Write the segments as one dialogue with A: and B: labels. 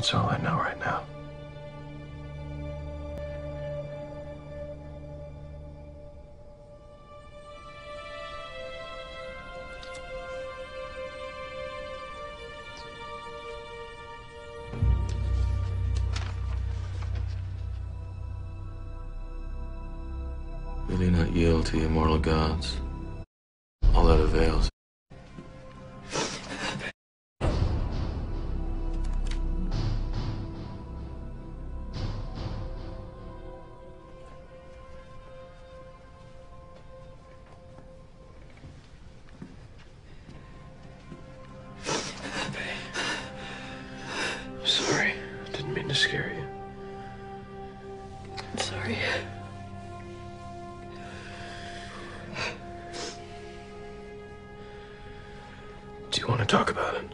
A: That's all I know right now.
B: Will you not yield to your mortal gods? All that avails.
A: To scare you.
C: I'm sorry.
A: Do you want to talk about it?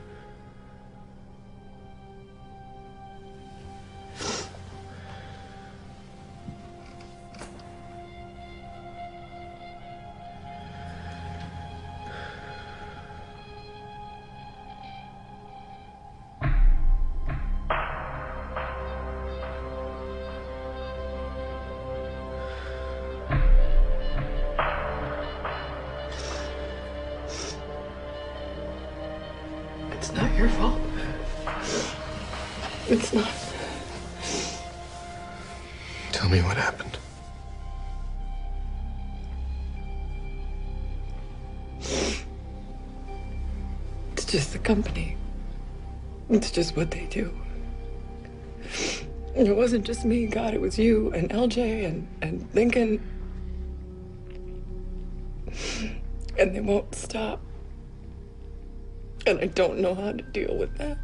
C: Not your fault. It's not.
A: Tell me what happened.
C: It's just the company. It's just what they do. And it wasn't just me, God, it was you and LJ and, and Lincoln. And they won't stop. And I don't know how to deal with that.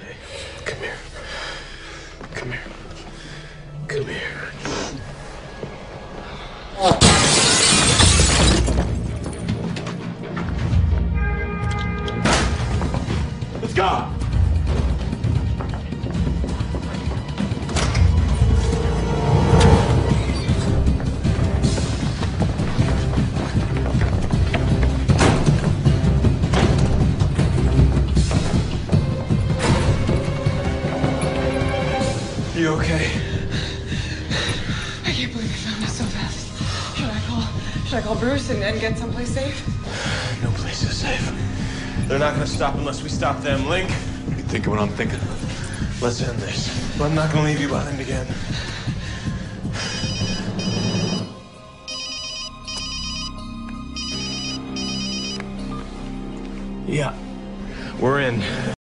A: Hey, Come here. Come here. Come here. You okay?
C: I can't believe they found us so fast. Should I call should I call Bruce and, and get someplace safe?
A: No place is safe. They're not gonna stop unless we stop them. Link,
D: You thinking what I'm thinking?
A: let's end this. I'm not gonna leave you behind again. Yeah, we're in.